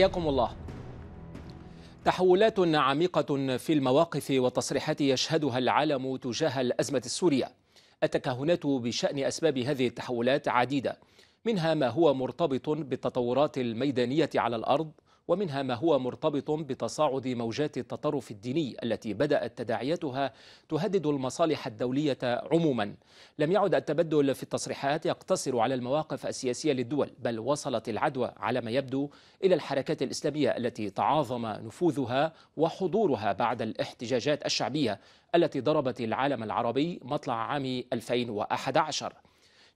حياكم الله. تحولات عميقة في المواقف والتصريحات يشهدها العالم تجاه الأزمة السورية. التكهنات بشأن أسباب هذه التحولات عديدة منها ما هو مرتبط بالتطورات الميدانية على الأرض ومنها ما هو مرتبط بتصاعد موجات التطرف الديني التي بدأت تداعياتها تهدد المصالح الدولية عموما. لم يعد التبدل في التصريحات يقتصر على المواقف السياسية للدول بل وصلت العدوى على ما يبدو إلى الحركات الإسلامية التي تعاظم نفوذها وحضورها بعد الاحتجاجات الشعبية التي ضربت العالم العربي مطلع عام 2011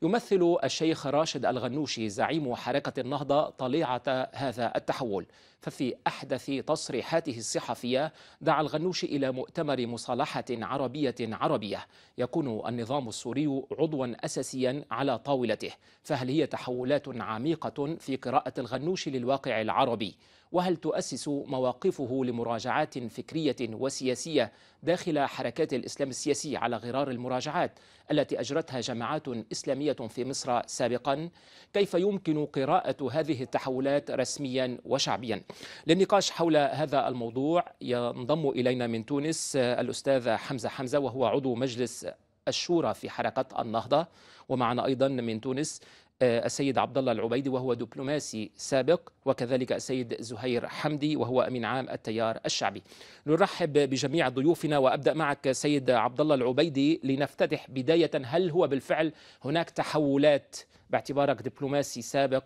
يمثل الشيخ راشد الغنوشي زعيم حركة النهضة طليعة هذا التحول. ففي أحدث تصريحاته الصحفية دعا الغنوشي إلى مؤتمر مصالحة عربية عربية. يكون النظام السوري عضوا أساسيا على طاولته. فهل هي تحولات عميقة في قراءة الغنوشي للواقع العربي؟ وهل تؤسس مواقفه لمراجعات فكرية وسياسية داخل حركات الإسلام السياسي على غرار المراجعات التي أجرتها جماعات إسلامية في مصر سابقا؟ كيف يمكن قراءة هذه التحولات رسميا وشعبيا؟ للنقاش حول هذا الموضوع ينضم إلينا من تونس الأستاذ حمزة حمزة وهو عضو مجلس الشورى في حركة النهضة ومعنا أيضا من تونس السيد عبد الله العبيدي وهو دبلوماسي سابق وكذلك السيد زهير حمدي وهو امين عام التيار الشعبي. نرحب بجميع ضيوفنا وأبدأ معك سيد عبد الله العبيدي لنفتتح بداية هل هو بالفعل هناك تحولات باعتبارك دبلوماسي سابق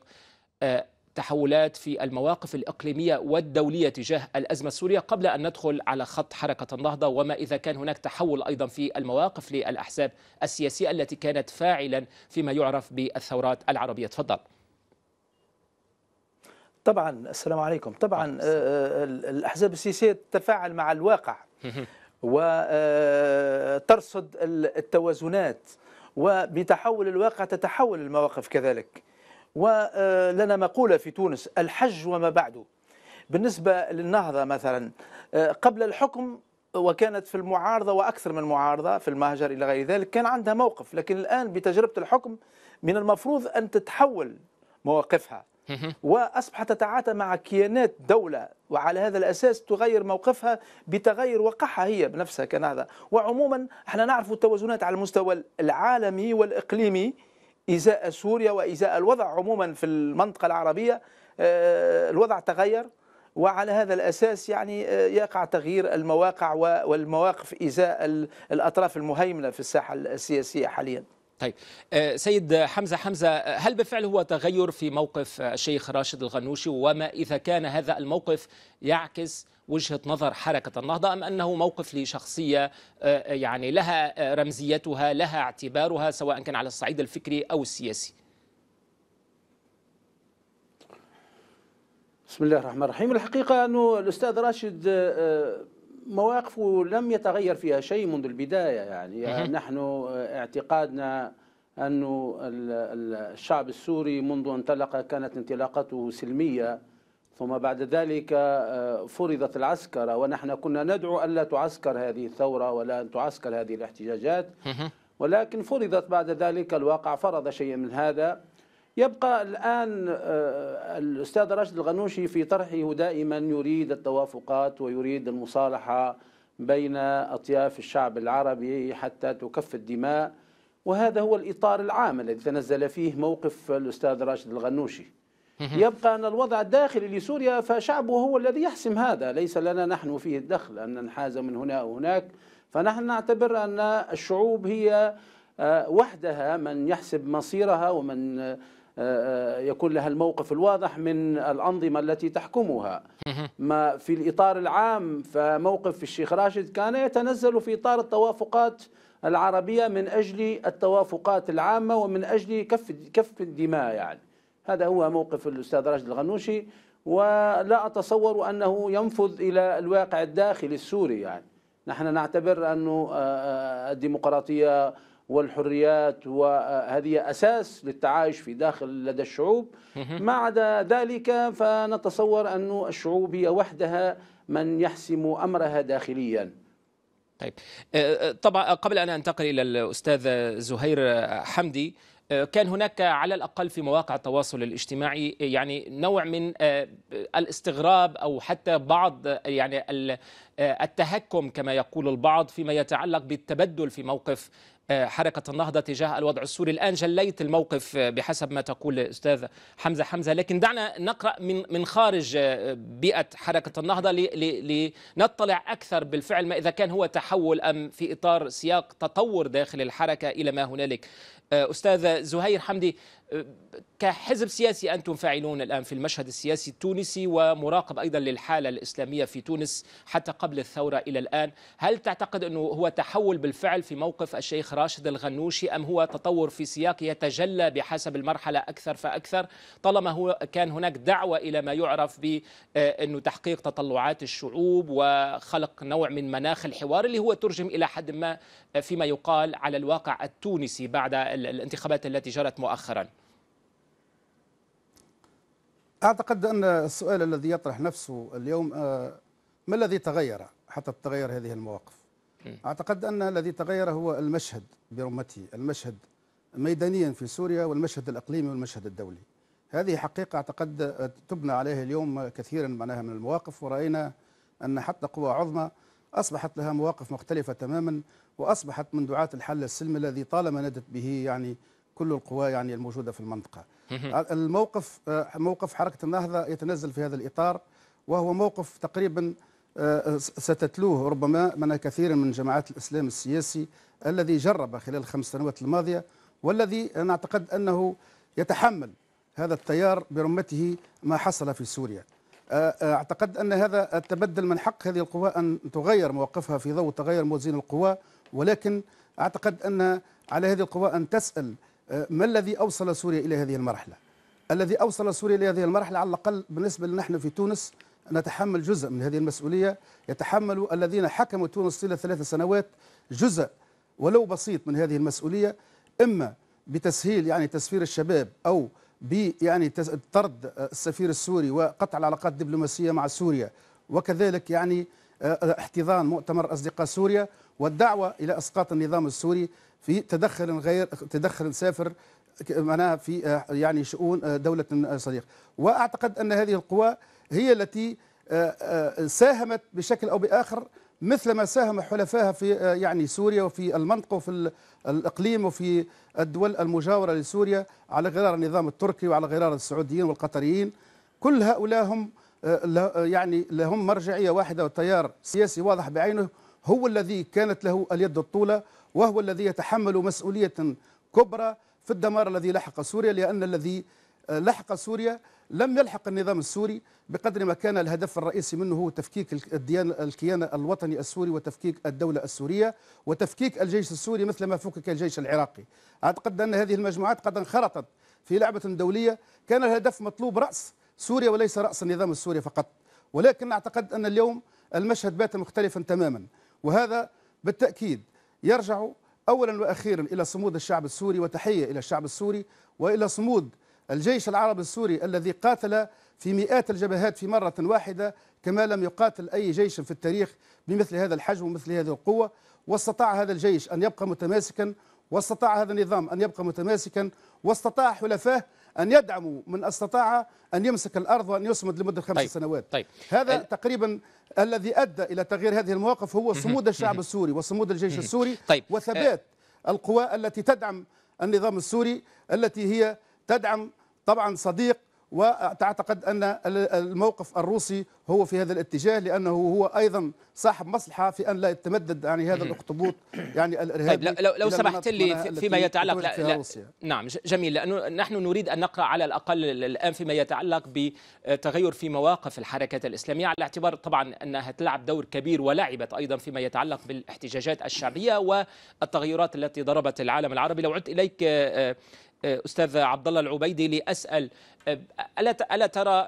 تحولات في المواقف الإقليمية والدولية تجاه الأزمة السورية قبل أن ندخل على خط حركة النهضة وما إذا كان هناك تحول أيضا في المواقف للأحزاب السياسية التي كانت فاعلا فيما يعرف بالثورات العربية. تفضل. طبعا السلام عليكم. طبعا الأحزاب السياسية تتفاعل مع الواقع وترصد التوازنات وبتحول الواقع تتحول المواقف كذلك. ولنا مقولة في تونس الحج وما بعده بالنسبة للنهضة مثلا قبل الحكم وكانت في المعارضة وأكثر من معارضة في المهجر إلى غير ذلك كان عندها موقف لكن الآن بتجربة الحكم من المفروض أن تتحول مواقفها. وأصبحت تتعاطى مع كيانات دولة وعلى هذا الأساس تغير موقفها بتغير وقعها هي بنفسها كنهضة. وعموما إحنا نعرف التوازنات على المستوى العالمي والإقليمي. إزاء سوريا وإزاء الوضع عموما في المنطقة العربية الوضع تغير وعلى هذا الأساس يعني يقع تغيير المواقع والمواقف إزاء الأطراف المهيمنة في الساحة السياسية حاليا. طيب سيد حمزة حمزة هل بالفعل هو تغير في موقف الشيخ راشد الغنوشي؟ وما إذا كان هذا الموقف يعكس وجهة نظر حركة النهضة أم أنه موقف لشخصية يعني لها رمزيتها لها اعتبارها سواء كان على الصعيد الفكري أو السياسي؟ بسم الله الرحمن الرحيم. الحقيقة أنه الأستاذ راشد مواقفه لم يتغير فيها شيء منذ البداية. يعني, يعني نحن اعتقادنا أن الشعب السوري منذ انطلق كانت انطلاقته سلمية. ثم بعد ذلك فرضت العسكرة ونحن كنا ندعو ألا تعسكر هذه الثورة ولا أن تعسكر هذه الاحتجاجات. ولكن فرضت بعد ذلك الواقع فرض شيئا من هذا. يبقى الآن الأستاذ راشد الغنوشي في طرحه دائما يريد التوافقات ويريد المصالحة بين أطياف الشعب العربي حتى تكف الدماء. وهذا هو الإطار العام الذي تنزل فيه موقف الأستاذ راشد الغنوشي. يبقى أن الوضع الداخلي لسوريا فشعبه هو الذي يحسم هذا. ليس لنا نحن فيه الدخل أن ننحاز من هنا أو هناك. فنحن نعتبر أن الشعوب هي وحدها من يحسب مصيرها ومن يكون لها الموقف الواضح من الأنظمة التي تحكمها. ما في الإطار العام فموقف الشيخ راشد كان يتنزل في إطار التوافقات العربية من أجل التوافقات العامة ومن أجل كف كف الدماء يعني. هذا هو موقف الأستاذ راشد الغنوشي ولا أتصور أنه ينفذ إلى الواقع الداخلي السوري يعني. نحن نعتبر أن الديمقراطية والحريات وهذه أساس للتعايش في داخل لدى الشعوب. ما عدا ذلك فنتصور أن الشعوب هي وحدها من يحسم أمرها داخليا. طيب. طبعا قبل أن أنتقل إلى الأستاذ زهير حمدي كان هناك على الأقل في مواقع التواصل الاجتماعي يعني نوع من الاستغراب أو حتى بعض يعني التهكم كما يقول البعض فيما يتعلق بالتبدل في موقف حركة النهضة تجاه الوضع السوري. الآن جليت الموقف بحسب ما تقول أستاذ حمزة حمزة. لكن دعنا نقرأ من من خارج بيئة حركة النهضة لنطلع أكثر بالفعل ما إذا كان هو تحول أم في إطار سياق تطور داخل الحركة إلى ما هنالك. أستاذ زهير حمدي كحزب سياسي أنتم فاعلون الآن في المشهد السياسي التونسي ومراقب أيضا للحالة الإسلامية في تونس حتى قبل الثورة إلى الآن. هل تعتقد أنه هو تحول بالفعل في موقف الشيخ راشد الغنوشي أم هو تطور في سياق يتجلى بحسب المرحلة أكثر فأكثر؟ طالما هو كان هناك دعوة إلى ما يعرف بأنه تحقيق تطلعات الشعوب وخلق نوع من مناخ الحوار اللي هو ترجم إلى حد ما فيما يقال على الواقع التونسي بعد الانتخابات التي جرت مؤخرا. أعتقد أن السؤال الذي يطرح نفسه اليوم آه، ما الذي تغير حتى تتغير هذه المواقف؟ أعتقد أن الذي تغير هو المشهد برمته المشهد ميدانيا في سوريا والمشهد الإقليمي والمشهد الدولي. هذه حقيقة أعتقد تبنى عليها اليوم كثيرا معناها من المواقف ورأينا أن حتى قوى عظمى أصبحت لها مواقف مختلفة تماما وأصبحت من دعاة الحل السلمي الذي طالما ندت به يعني كل القوى يعني الموجودة في المنطقة. الموقف موقف حركة النهضة يتنزل في هذا الإطار وهو موقف تقريبا ستتلوه ربما من كثير من جماعات الإسلام السياسي الذي جرب خلال الخمس سنوات الماضية والذي نعتقد أنه يتحمل هذا التيار برمته ما حصل في سوريا. أعتقد أن هذا التبدل من حق هذه القوى أن تغير مواقفها في ضوء تغير موازين القوى ولكن أعتقد أن على هذه القوى أن تسأل ما الذي أوصل سوريا إلى هذه المرحلة؟ الذي أوصل سوريا إلى هذه المرحلة على الأقل بالنسبة لنا نحن في تونس نتحمل جزء من هذه المسؤولية. يتحمل الذين حكموا تونس طيلة ثلاث سنوات جزء ولو بسيط من هذه المسؤولية إما بتسهيل يعني تسفير الشباب أو ب يعني طرد السفير السوري وقطع العلاقات الدبلوماسية مع سوريا. وكذلك يعني احتضان مؤتمر أصدقاء سوريا والدعوة إلى إسقاط النظام السوري في تدخل غير تدخل سافر معناها في يعني شؤون دولة صديقة وأعتقد أن هذه القوى هي التي ساهمت بشكل أو بآخر مثل ما ساهم حلفائها في يعني سوريا وفي المنطقة وفي الإقليم وفي الدول المجاورة لسوريا على غرار النظام التركي وعلى غرار السعوديين والقطريين. كل هؤلاء هم يعني لهم مرجعية واحدة وتيار سياسي واضح بعينه هو الذي كانت له اليد الطولة وهو الذي يتحمل مسؤولية كبرى في الدمار الذي لحق سوريا لأن الذي لحق سوريا لم يلحق النظام السوري بقدر ما كان الهدف الرئيسي منه هو تفكيك الديانة الكيان الوطني السوري وتفكيك الدولة السورية وتفكيك الجيش السوري مثل ما فكك الجيش العراقي. أعتقد أن هذه المجموعات قد انخرطت في لعبة دولية كان الهدف مطلوب رأس سوريا وليس رأس النظام السوري فقط. ولكن أعتقد أن اليوم المشهد بات مختلفا تماما. وهذا بالتأكيد يرجع اولا وأخيرا إلى صمود الشعب السوري وتحية إلى الشعب السوري وإلى صمود الجيش العربي السوري الذي قاتل في مئات الجبهات في مرة واحدة كما لم يقاتل أي جيش في التاريخ بمثل هذا الحجم ومثل هذه القوة. واستطاع هذا الجيش أن يبقى متماسكا واستطاع هذا النظام أن يبقى متماسكا واستطاع حلفاه أن يدعموا من أستطاع أن يمسك الأرض وأن يصمد لمدة خمس طيب. سنوات طيب. هذا ال... تقريبا الذي أدى إلى تغيير هذه المواقف هو صمود الشعب السوري وصمود الجيش السوري طيب. وثبات القوى التي تدعم النظام السوري التي هي تدعم طبعا صديق وتعتقد أن الموقف الروسي هو في هذا الاتجاه لأنه هو أيضا صاحب مصلحة في أن لا يتمدد يعني هذا الأخطبوط يعني الإرهابي طيب لو لو سمحت لي فيما يتعلق لا لا نعم جميل لأنه نحن نريد أن نقرأ على الأقل الآن فيما يتعلق بتغير في مواقف الحركات الإسلامية على اعتبار طبعا أنها تلعب دور كبير ولعبت أيضا فيما يتعلق بالاحتجاجات الشعبية والتغيرات التي ضربت العالم العربي. لو عدت إليك أستاذ عبد الله العبيدي لأسأل ألا ألا ترى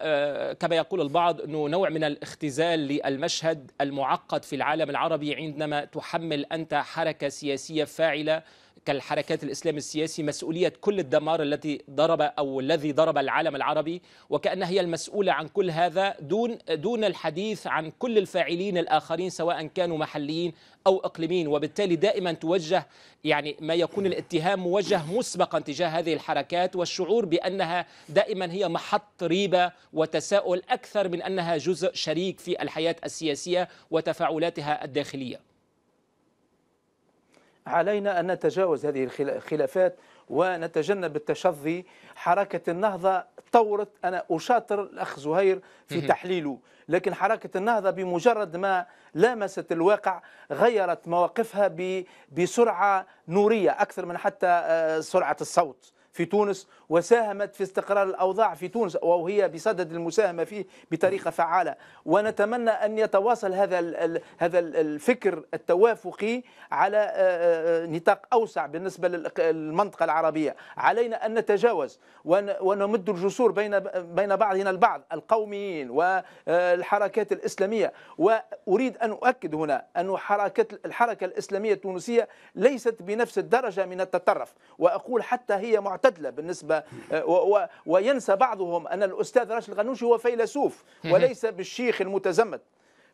كما يقول البعض أنه نوع من الاختزال للمشهد المعقد في العالم العربي عندما تحمل أنت حركة سياسية فاعلة كالحركات الإسلام السياسي مسؤولية كل الدمار التي ضرب أو الذي ضرب العالم العربي وكأنها هي المسؤولة عن كل هذا دون دون الحديث عن كل الفاعلين الآخرين سواء كانوا محليين أو إقليميين. وبالتالي دائما توجه يعني ما يكون الاتهام موجه مسبقا تجاه هذه الحركات والشعور بأنها دائما هي محط ريبة وتساؤل أكثر من أنها جزء شريك في الحياة السياسية وتفاعلاتها الداخلية. علينا أن نتجاوز هذه الخلافات ونتجنب التشظي. حركة النهضة طورت أنا أشاطر الأخ زهير في تحليله لكن حركة النهضة بمجرد ما لامست الواقع غيرت مواقفها بسرعة نورية أكثر من حتى آه، سرعة الصوت. في تونس وساهمت في استقرار الأوضاع في تونس وهي بصدد المساهمة فيه بطريقة فعالة. ونتمنى أن يتواصل هذا هذا الفكر التوافقي على آه، آه، نطاق أوسع بالنسبة للمنطقة العربية. علينا أن نتجاوز ونمد الجسور بين بين بعضنا البعض القوميين والحركات الإسلامية. وأريد أن أؤكد هنا أن حركة الحركة الإسلامية التونسية ليست بنفس الدرجة من التطرف. وأقول حتى هي معتدله بالنسبة وينسى بعضهم أن الأستاذ راشد الغنوشي هو فيلسوف وليس بالشيخ المتزمت.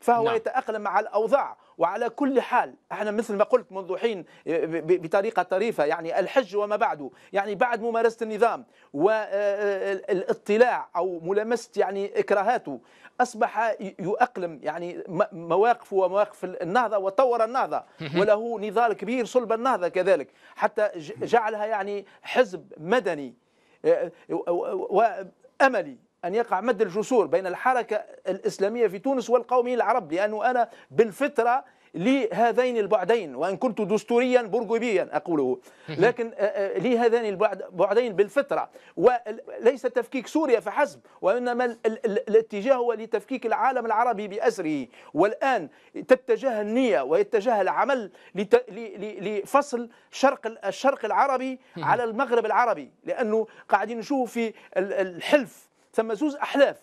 فهو نعم. يتأقلم مع الأوضاع. وعلى كل حال إحنا مثل ما قلت منذ حين بطريقة طريفة يعني الحج وما بعده يعني بعد ممارسة النظام والاطلاع أو ملامسة يعني إكراهاته أصبح يؤقلم يعني مواقفه ومواقف النهضة وطور النهضة. وله نضال كبير صلب النهضة كذلك. حتى جعلها يعني حزب مدني وأملي أن يقع مد الجسور بين الحركة الإسلامية في تونس والقوميين العرب لأنه أنا بالفطرة لهذين البعدين وإن كنت دستوريا برجوبيا أقوله. لكن لهذين البعدين بالفطرة. وليس تفكيك سوريا فحسب وإنما الاتجاه هو لتفكيك العالم العربي بأسره. والآن تتجه النية ويتجه العمل لفصل شرق الشرق العربي على المغرب العربي. لأنه قاعدين نشوف في الحلف ثم زوز أحلاف.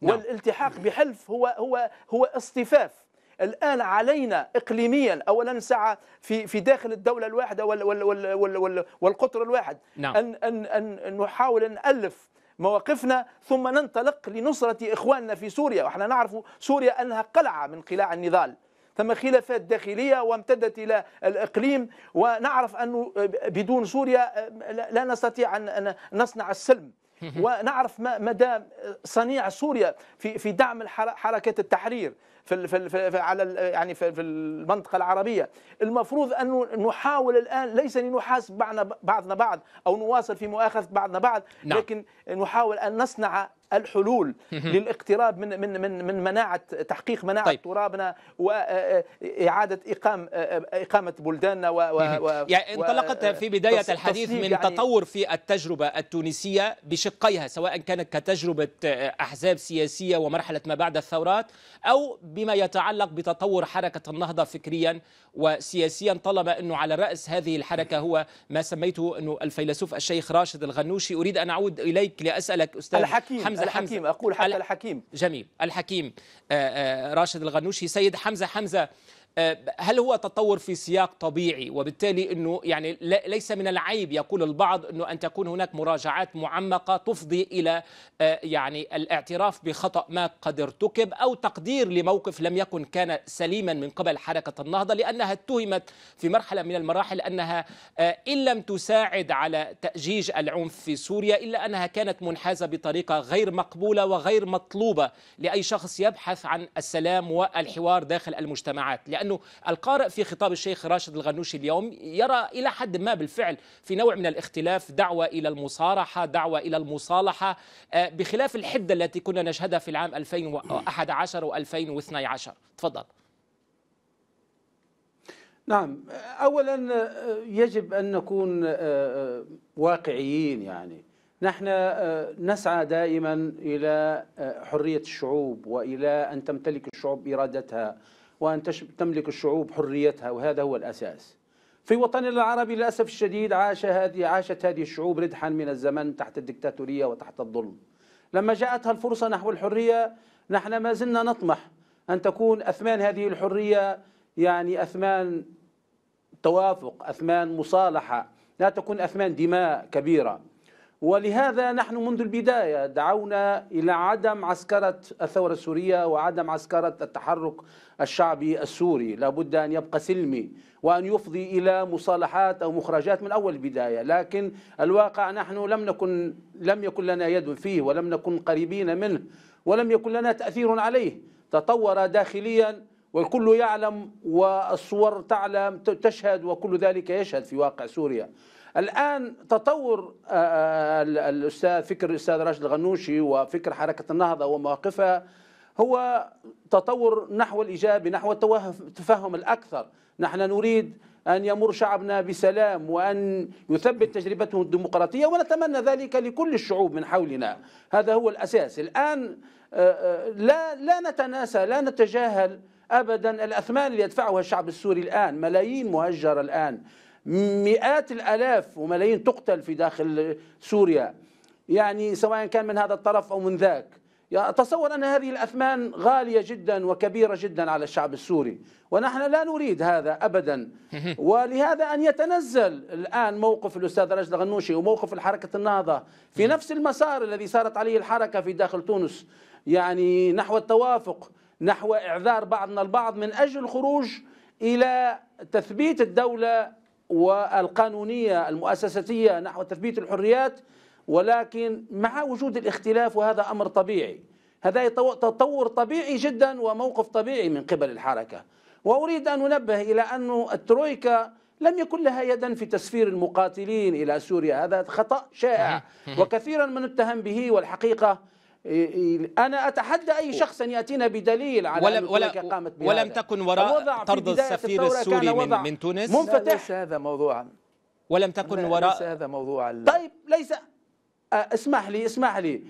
نعم. والالتحاق بحلف هو هو هو اصطفاف. الآن علينا اقليميا اولا نسعى في في داخل الدولة الواحدة وال وال وال وال وال والقطر الواحد. نعم. أن أن أن نحاول أن نألف مواقفنا ثم ننطلق لنصرة إخواننا في سوريا. وإحنا نعرف سوريا أنها قلعة من قلاع النضال. ثم خلافات داخلية وامتدت إلى الإقليم. ونعرف أنه بدون سوريا لا نستطيع أن نصنع السلم. ونعرف مدى صنيع سوريا في في دعم حركة التحرير. في في في على يعني في, في المنطقة العربية المفروض أن نحاول الآن ليس لنحاسب بعضنا بعض أو نواصل في مؤاخذة بعضنا بعض نعم. لكن نحاول أن نصنع الحلول للاقتراب من من من من مناعه تحقيق مناعة طيب. ترابنا واعاده اقام إقامة بلداننا و, و يعني انطلقت في بداية الحديث من يعني تطور في التجربة التونسية بشقيها سواء كانت كتجربة أحزاب سياسية ومرحلة ما بعد الثورات أو بما يتعلق بتطور حركة النهضة فكريا وسياسيا طالما أنه على رأس هذه الحركة هو ما سميته أنه الفيلسوف الشيخ راشد الغنوشي. أريد أن أعود إليك لأسألك أستاذ الحكيم حمزة الحكيم حمزة. أقول حتى الحكيم. جميل. الحكيم آه، آه، راشد الغنوشي. سيد حمزة حمزة آه، هل هو تطور في سياق طبيعي؟ وبالتالي إنه يعني ليس من العيب يقول البعض إنه أن تكون هناك مراجعات معمقة تفضي إلى آه، يعني الاعتراف بخطأ ما قد ارتكب أو تقدير لموقف لم يكن كان سليما من قبل حركة النهضة لأنها اتهمت في مرحلة من المراحل أنها آه، إن لم تساعد على تأجيج العنف في سوريا إلا أنها كانت منحازة بطريقة غير مقبولة وغير مطلوبة لأي شخص يبحث عن السلام والحوار داخل المجتمعات لأنه القارئ في خطاب الشيخ راشد الغنوشي اليوم يرى إلى حد ما بالفعل في نوع من الاختلاف دعوة إلى المصارحة دعوة إلى المصالحة آه، بخلاف الحدة التي كنا نشهدها في العام 2011 و2012 تفضل. نعم. اولا آه، يجب أن نكون آه، واقعيين يعني. نحن نسعى دائما إلى حرية الشعوب وإلى أن تمتلك الشعوب إرادتها. وأن تملك الشعوب حريتها وهذا هو الأساس. في وطننا العربي للأسف الشديد عاش هذه عاشت هذه الشعوب ردحا من الزمن تحت الدكتاتورية وتحت الظلم. لما جاءتها الفرصة نحو الحرية نحن ما زلنا نطمح أن تكون أثمان هذه الحرية يعني أثمان توافق أثمان مصالحة. لا تكون أثمان دماء كبيرة. ولهذا نحن منذ البداية دعونا إلى عدم عسكرة الثورة السورية وعدم عسكرة التحرك الشعبي السوري. لابد أن يبقى سلمي وأن يفضي إلى مصالحات أو مخرجات من أول البداية. لكن الواقع نحن لم نكن لم يكن لنا يد فيه ولم نكن قريبين منه ولم يكن لنا تأثير عليه. تطور داخليا والكل يعلم والصور تعلم تشهد وكل ذلك يشهد في واقع سوريا. الآن تطور الأستاذ فكر الأستاذ راشد الغنوشي وفكر حركة النهضة ومواقفها هو تطور نحو الإيجابي نحو التفهم الأكثر. نحن نريد أن يمر شعبنا بسلام وأن يثبت تجربته الديمقراطية ونتمنى ذلك لكل الشعوب من حولنا. هذا هو الأساس. الآن لا لا نتناسى لا نتجاهل ابدا الأثمان اللي يدفعها الشعب السوري الآن ملايين مهجرة الآن مئات الآلاف وملايين تقتل في داخل سوريا. يعني سواء كان من هذا الطرف أو من ذاك. أتصور أن هذه الأثمان غالية جدا وكبيرة جدا على الشعب السوري. ونحن لا نريد هذا أبدا. ولهذا أن يتنزل الآن موقف الأستاذ راشد الغنوشي وموقف الحركة النهضة في نفس المسار الذي سارت عليه الحركة في داخل تونس يعني نحو التوافق نحو إعذار بعضنا البعض من أجل الخروج إلى تثبيت الدولة والقانونية المؤسساتية نحو تثبيت الحريات ولكن مع وجود الاختلاف وهذا أمر طبيعي. هذا تطور طبيعي جدا وموقف طبيعي من قبل الحركة. وأريد أن أنبه إلى أن الترويكا لم يكن لها يدا في تسفير المقاتلين إلى سوريا. هذا خطأ شائع. وكثيرا من اتهم به والحقيقة أنا أتحدى أي شخص أن يأتينا بدليل على ولم, أن قامت بهذا ولم تكن وراء طرد السفير السوري من, من تونس؟ منفتح. ليس هذا موضوعا. ولم تكن وراء ليس هذا موضوع طيب ليس. اسمح لي اسمح لي.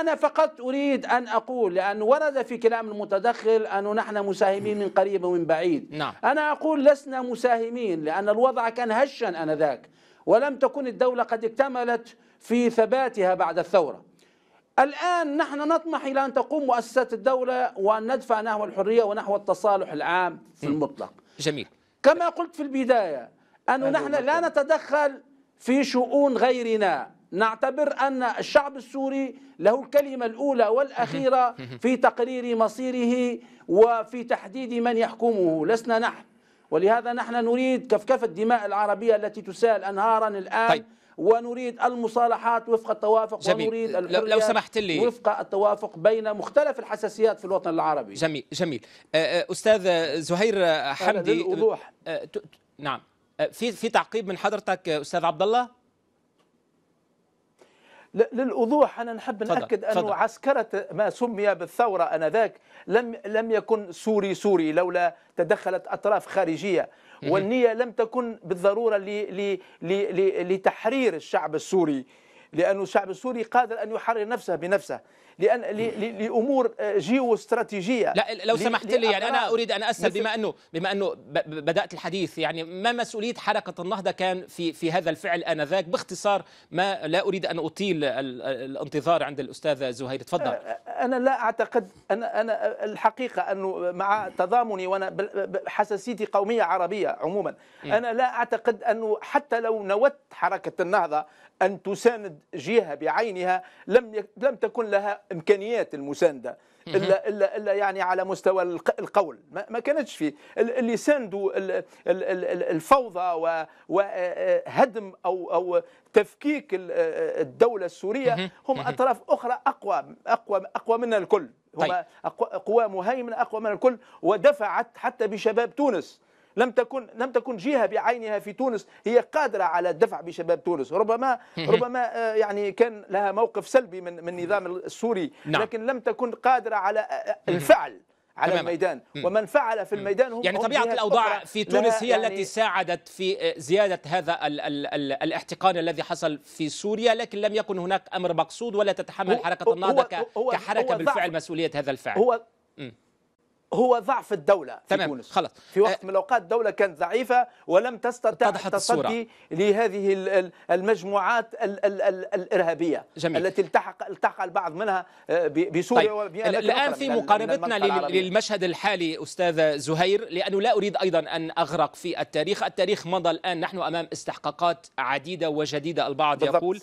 أنا فقط أريد أن أقول لأن ورد في كلام المتدخل أنه نحن مساهمين من قريب ومن بعيد. نعم. أنا أقول لسنا مساهمين لأن الوضع كان هشا آنذاك ولم تكن الدولة قد اكتملت في ثباتها بعد الثورة. الآن نحن نطمح إلى أن تقوم مؤسسات الدولة وأن ندفع نحو الحرية ونحو التصالح العام في المطلق. جميل. كما قلت في البداية أنه نحن لا نتدخل في شؤون غيرنا. نعتبر أن الشعب السوري له الكلمة الأولى والأخيرة في تقرير مصيره وفي تحديد من يحكمه. لسنا نحن. ولهذا نحن نريد كفكفة الدماء العربية التي تسال أنهارا الآن طيب. ونريد المصالحات وفق التوافق جميل. ونريد الحرية لو سمحت لي. وفق التوافق بين مختلف الحساسيات في الوطن العربي. جميل جميل. أستاذ زهير حمدي للوضوح. نعم. في في تعقيب من حضرتك أستاذ عبد الله؟ للوضوح أنا نحب نأكد أنه عسكرة ما سمي بالثورة آنذاك لم لم يكن سوري سوري لولا تدخلت أطراف خارجية. والنية لم تكن بالضرورة لتحرير الشعب السوري لأن الشعب السوري قادر أن يحرر نفسه بنفسه. لأن لأمور جيو استراتيجية لا لو سمحت لي يعني أنا أريد أن أسأل بما أنه بما أنه بدأت الحديث يعني ما مسؤولية حركة النهضة كان في في هذا الفعل آنذاك؟ باختصار ما لا أريد أن أطيل الانتظار عند الأستاذ زهير. تفضل. أنا لا أعتقد أنا أنا الحقيقة أنه مع تضامني وأنا حساسيتي قومية عربية عموما أنا لا أعتقد أنه حتى لو نوت حركة النهضة أن تساند جهة بعينها لم لم تكن لها إمكانيات المساندة. إلا إلا إلا يعني على مستوى القول. ما كانتش فيه اللي ساندوا الفوضى وهدم أو أو تفكيك الدولة السورية هم أطراف أخرى أقوى أقوى أقوى منا الكل. هم قوى مهيمنة أقوى من الكل ودفعت حتى بشباب تونس. لم تكن لم تكن جهة بعينها في تونس هي قادرة على الدفع بشباب تونس. ربما ربما آه، يعني كان لها موقف سلبي من من النظام السوري نعم. لكن لم تكن قادرة على آه، آه، الفعل على تمام. الميدان. ومن فعل في الميدان هم يعني طبيعة الأوضاع في تونس هي يعني التي ساعدت في زيادة هذا ال ال ال الاحتقان الذي حصل في سوريا لكن لم يكن هناك أمر مقصود ولا تتحمل حركة النهضة كحركة بالفعل مسؤولية هذا الفعل. هو هو ضعف الدولة في تمام تونس خلاص في وقت من الأوقات الدولة كانت ضعيفة ولم تستطع اتضحت الصورة. تصدي لهذه ال- ال- المجموعات ال- ال- ال- الإرهابية جميل. التي التحق التحق البعض منها آه، بسوريا طيب الآن في مقاربتنا. للمشهد الحالي أستاذ زهير لأنه لا أريد أيضا أن أغرق في التاريخ التاريخ مضى الآن نحن أمام استحقاقات عديدة وجديدة البعض بالضبط. يقول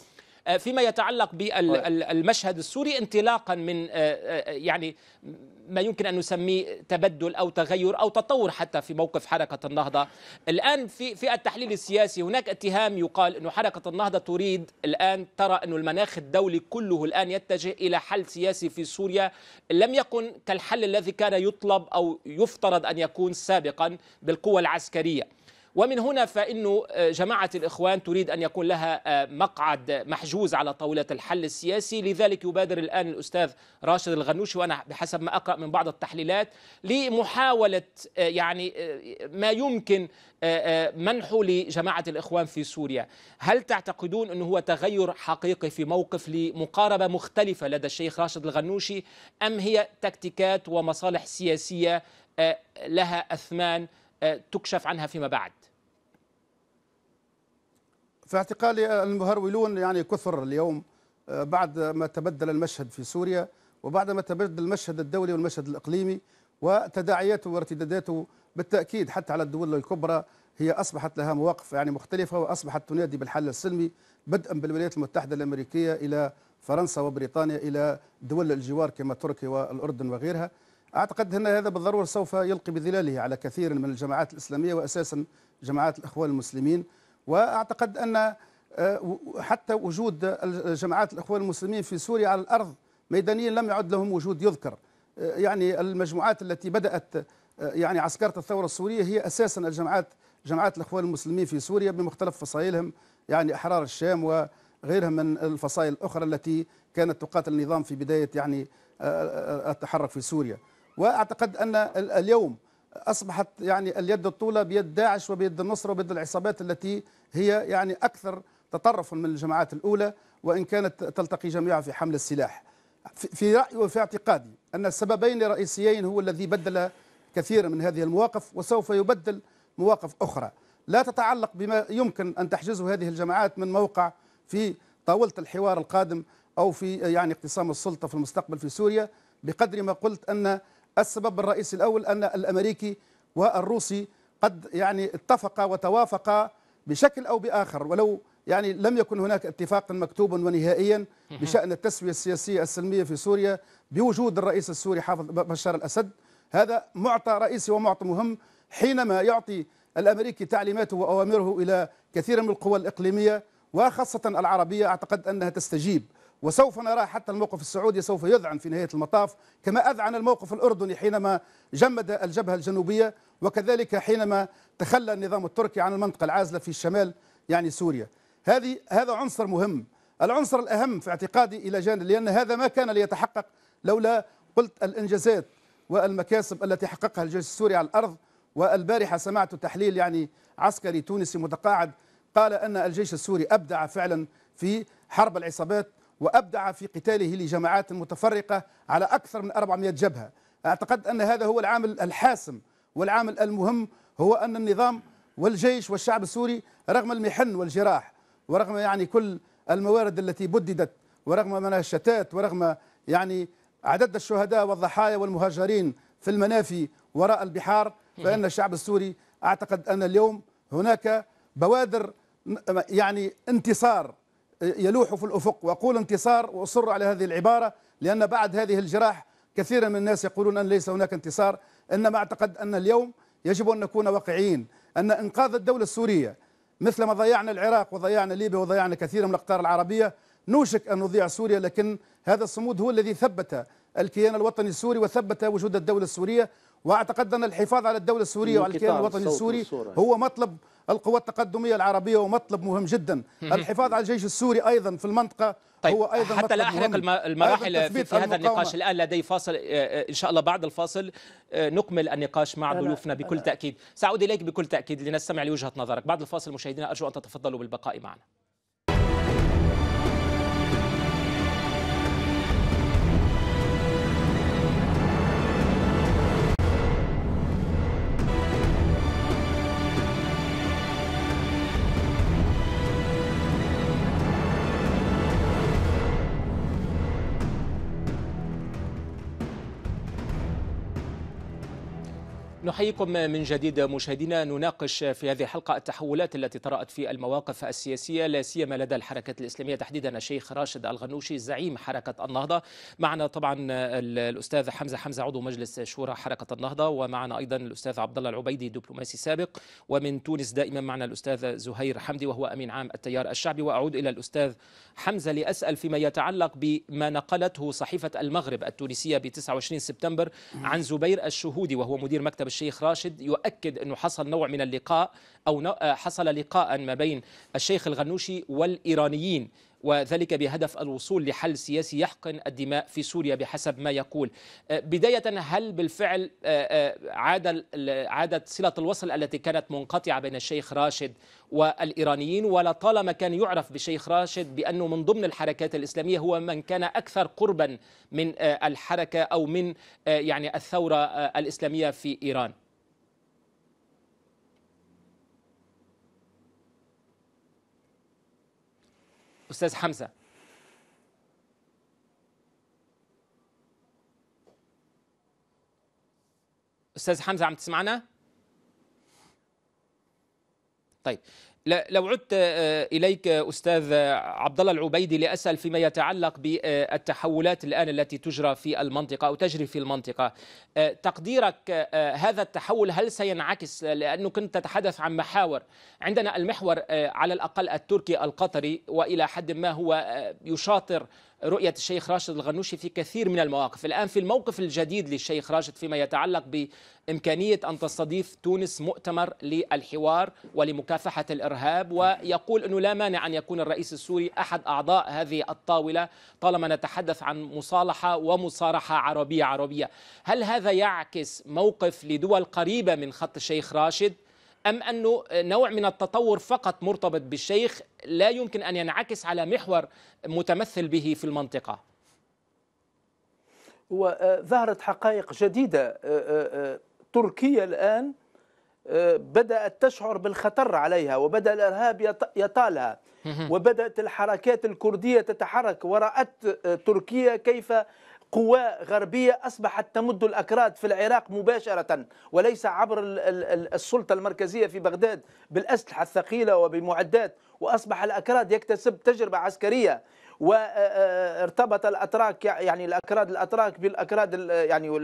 فيما يتعلق بالمشهد السوري انطلاقا من آه، آه، يعني ما يمكن أن نسميه تبدل أو تغير أو تطور حتى في موقف حركة النهضة. الآن في في التحليل السياسي هناك اتهام يقال إنه حركة النهضة تريد الآن ترى إنه المناخ الدولي كله الآن يتجه إلى حل سياسي في سوريا لم يكن كالحل الذي كان يطلب أو يفترض أن يكون سابقا بالقوه العسكرية. ومن هنا فإنه جماعة الإخوان تريد أن يكون لها مقعد محجوز على طاولة الحل السياسي. لذلك يبادر الآن الأستاذ راشد الغنوشي وأنا بحسب ما أقرأ من بعض التحليلات لمحاولة يعني ما يمكن منحه لجماعة الإخوان في سوريا. هل تعتقدون أنه هو تغير حقيقي في موقف لمقاربة مختلفة لدى الشيخ راشد الغنوشي أم هي تكتيكات ومصالح سياسية لها أثمان تكشف عنها فيما بعد؟ في اعتقالي المهرولون يعني كثر اليوم بعد ما تبدل المشهد في سوريا وبعد ما تبدل المشهد الدولي والمشهد الإقليمي وتداعياته وارتداداته بالتأكيد حتى على الدول الكبرى هي أصبحت لها مواقف يعني مختلفة وأصبحت تنادي بالحل السلمي بدءا بالولايات المتحدة الأمريكية إلى فرنسا وبريطانيا إلى دول الجوار كما تركيا والأردن وغيرها. أعتقد أن هذا بالضرورة سوف يلقي بظلاله على كثير من الجماعات الإسلامية وأساسا جماعات الإخوان المسلمين. وأعتقد أن حتى وجود جماعات الإخوان المسلمين في سوريا على الأرض ميدانيا لم يعد لهم وجود يذكر. يعني المجموعات التي بدأت يعني عسكرة الثورة السورية هي أساسا الجماعات جماعات الإخوان المسلمين في سوريا بمختلف فصائلهم يعني أحرار الشام وغيرها من الفصائل الأخرى التي كانت تقاتل النظام في بداية يعني التحرك في سوريا. وأعتقد أن اليوم أصبحت يعني اليد الطولى بيد داعش وبيد النصره وبيد العصابات التي هي يعني أكثر تطرفا من الجماعات الأولى وإن كانت تلتقي جميعا في حمل السلاح. في رأيي وفي اعتقادي أن السببين الرئيسيين هو الذي بدل كثيرا من هذه المواقف وسوف يبدل مواقف أخرى لا تتعلق بما يمكن أن تحجزه هذه الجماعات من موقع في طاولة الحوار القادم أو في يعني اقتسام السلطة في المستقبل في سوريا بقدر ما قلت أن السبب الرئيسي الأول أن الأمريكي والروسي قد يعني اتفقا وتوافقا بشكل أو بآخر ولو يعني لم يكن هناك اتفاق مكتوب ونهائيا بشأن التسوية السياسية السلمية في سوريا بوجود الرئيس السوري حافظ بشار الأسد. هذا معطى رئيسي ومعطى مهم حينما يعطي الأمريكي تعليماته وأوامره إلى كثير من القوى الإقليمية وخاصة العربية. أعتقد أنها تستجيب وسوف نرى حتى الموقف السعودي سوف يذعن في نهاية المطاف كما أذعن الموقف الأردني حينما جمد الجبهة الجنوبية وكذلك حينما تخلى النظام التركي عن المنطقة العازلة في الشمال يعني سوريا. هذه هذا عنصر مهم. العنصر الأهم في اعتقادي إلى جانب لأن هذا ما كان ليتحقق لولا قلت الإنجازات والمكاسب التي حققها الجيش السوري على الأرض والبارحة. سمعت تحليل يعني عسكري تونسي متقاعد قال أن الجيش السوري أبدع فعلا في حرب العصابات وأبدع في قتاله لجماعات متفرقة على أكثر من 400 جبهة. أعتقد أن هذا هو العامل الحاسم والعامل المهم هو أن النظام والجيش والشعب السوري رغم المحن والجراح ورغم يعني كل الموارد التي بددت ورغم مناشتات ورغم يعني عدد الشهداء والضحايا والمهاجرين في المنافي وراء البحار فإن الشعب السوري أعتقد أن اليوم هناك بوادر يعني انتصار يلوح في الأفق. وأقول انتصار وأصر على هذه العبارة لأن بعد هذه الجراح كثيرا من الناس يقولون أن ليس هناك انتصار. إنما أعتقد أن اليوم يجب أن نكون واقعيين أن إنقاذ الدولة السورية مثل ما ضيعنا العراق وضيعنا ليبيا وضيعنا كثيرا من الأقطار العربية نوشك أن نضيع سوريا لكن هذا الصمود هو الذي ثبت الكيان الوطني السوري وثبت وجود الدولة السورية واعتقد أن الحفاظ على الدولة السورية وعلى الكيان الوطني السوري هو مطلب القوى التقدمية العربية ومطلب مهم جدا. الحفاظ على الجيش السوري أيضا في المنطقة طيب هو أيضا حتى لا أحرق المراحل في, في هذا النقاش. الآن لدي فاصل إن شاء الله بعد الفاصل نكمل النقاش مع ضيوفنا بكل تأكيد. سأعود إليك بكل تأكيد لنستمع لوجهة نظرك. بعد الفاصل مشاهدينا أرجو أن تتفضلوا بالبقاء معنا. نحييكم من جديد مشاهدينا. نناقش في هذه الحلقة التحولات التي طرأت في المواقف السياسية لا سيما لدى الحركات الإسلامية تحديدا الشيخ راشد الغنوشي زعيم حركة النهضة. معنا طبعا الأستاذ حمزة حمزة عضو مجلس شورى حركة النهضة ومعنا أيضا الأستاذ عبد الله العبيدي دبلوماسي سابق ومن تونس دائما معنا الأستاذ زهير حمدي وهو أمين عام التيار الشعبي. وأعود إلى الأستاذ حمزة لأسأل فيما يتعلق بما نقلته صحيفة المغرب التونسية ب 29 سبتمبر عن زبير الشهودي وهو مدير مكتب الشيخ راشد يؤكد أنه حصل نوع من اللقاء أو حصل لقاء ما بين الشيخ الغنوشي والإيرانيين. وذلك بهدف الوصول لحل سياسي يحقن الدماء في سوريا بحسب ما يقول. بداية هل بالفعل عاد عادت صلة الوصل التي كانت منقطعة بين الشيخ راشد والإيرانيين؟ ولطالما كان يعرف بالشيخ راشد بأنه من ضمن الحركات الإسلامية هو من كان أكثر قربا من الحركة أو من يعني الثورة الإسلامية في إيران. أستاذ حمزة أستاذ حمزة عم تسمعنا؟ طيب لو عدت إليك أستاذ عبد الله العبيدي لأسأل فيما يتعلق بالتحولات الآن التي تجرى في المنطقة أو تجري في المنطقة. تقديرك هذا التحول هل سينعكس؟ لأنه كنت تتحدث عن محاور. عندنا المحور على الأقل التركي القطري وإلى حد ما هو يشاطر رؤية الشيخ راشد الغنوشي في كثير من المواقف. الآن في الموقف الجديد للشيخ راشد فيما يتعلق بإمكانية أن تستضيف تونس مؤتمر للحوار ولمكافحة الإرهاب ويقول أنه لا مانع أن يكون الرئيس السوري أحد أعضاء هذه الطاولة طالما نتحدث عن مصالحة ومصارحة عربية عربية. هل هذا يعكس موقف لدول قريبة من خط الشيخ راشد؟ أم أنه نوع من التطور فقط مرتبط بالشيخ لا يمكن أن ينعكس على محور متمثل به في المنطقة؟ وظهرت حقائق جديدة تركيا الآن بدأت تشعر بالخطر عليها وبدأ الإرهاب يطالها وبدأت الحركات الكردية تتحرك ورأت تركيا كيف قوى غربية أصبحت تمد الأكراد في العراق مباشرة وليس عبر السلطة المركزية في بغداد بالأسلحة الثقيلة وبمعدات وأصبح الأكراد يكتسب تجربة عسكرية وارتبط الأتراك يعني الأكراد الأتراك بالأكراد يعني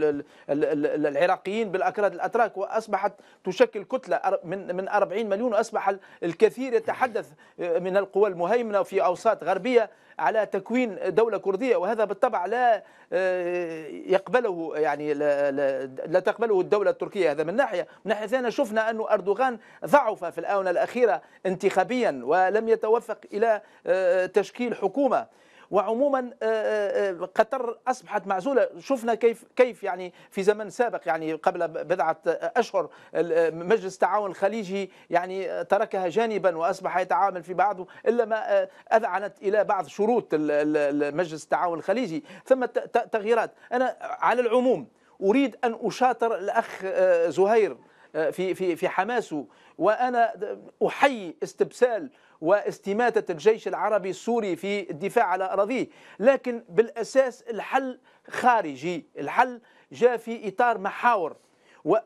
العراقيين بالأكراد الأتراك وأصبحت تشكل كتلة من من 40 مليون وأصبح الكثير يتحدث من القوى المهيمنة في أوساط غربية. على تكوين دولة كردية وهذا بالطبع لا يقبله يعني لا, لا, تقبله الدولة التركية هذا من ناحية. من ناحية ثانية شفنا أن أردوغان ضعف في الآونة الأخيرة انتخابيا ولم يتوفق إلى تشكيل حكومة. وعموما قطر أصبحت معزولة. شفنا كيف كيف يعني في زمن سابق يعني قبل بضعة أشهر مجلس التعاون الخليجي يعني تركها جانبا وأصبح يتعامل في بعضه إلا ما أذعنت إلى بعض شروط مجلس التعاون الخليجي. ثم تغييرات. أنا على العموم أريد أن أشاطر الأخ زهير في في في حماسه وأنا أحيي استبسال واستماتة الجيش العربي السوري في الدفاع على أراضيه. لكن بالأساس الحل خارجي الحل جاء في إطار محاور.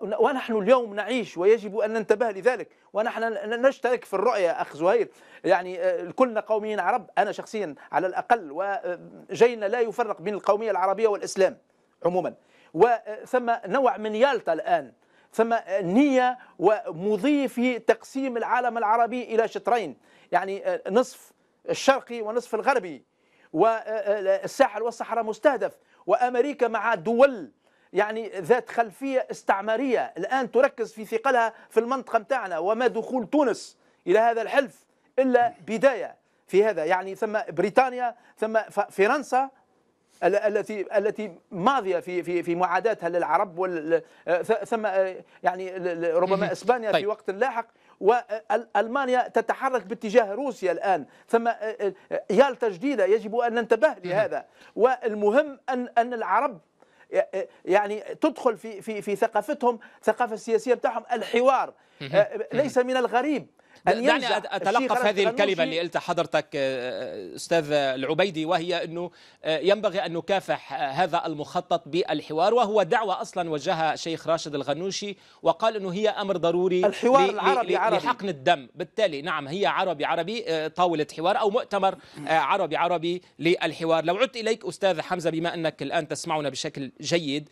ونحن اليوم نعيش ويجب أن ننتبه لذلك. ونحن نشترك في الرؤية أخ زهير. يعني كلنا قوميين عرب أنا شخصيا على الأقل. وجينا لا يفرق بين القومية العربية والإسلام عموما. وثم نوع من يالطا الآن. ثم نية ومضي في تقسيم العالم العربي إلى شطرين. يعني نصف الشرقي ونصف الغربي. والساحل والصحراء مستهدف. وأمريكا مع دول يعني ذات خلفية استعمارية. الآن تركز في ثقلها في المنطقة متاعنا وما دخول تونس إلى هذا الحلف إلا بداية في هذا. يعني ثم بريطانيا ثم فرنسا التي التي ماضية في في في معاداتها للعرب ثم يعني ربما إسبانيا في وقت لاحق. وألمانيا تتحرك باتجاه روسيا الآن. ثم يالتا جديده يجب أن ننتبه لهذا. والمهم أن أن العرب يعني تدخل في في في ثقافتهم الثقافة السياسية بتاعهم الحوار. ليس من الغريب دعني أتلقف هذه الكلمة اللي قلتها حضرتك أستاذ العبيدي وهي إنه ينبغي أن نكافح هذا المخطط بالحوار وهو دعوة أصلا وجهها الشيخ راشد الغنوشي وقال إنه هي أمر ضروري الحوار العربي عربي. لحقن الدم. بالتالي نعم هي عربي عربي طاولة حوار أو مؤتمر عربي عربي للحوار. لو عدت إليك أستاذ حمزة بما أنك الآن تسمعنا بشكل جيد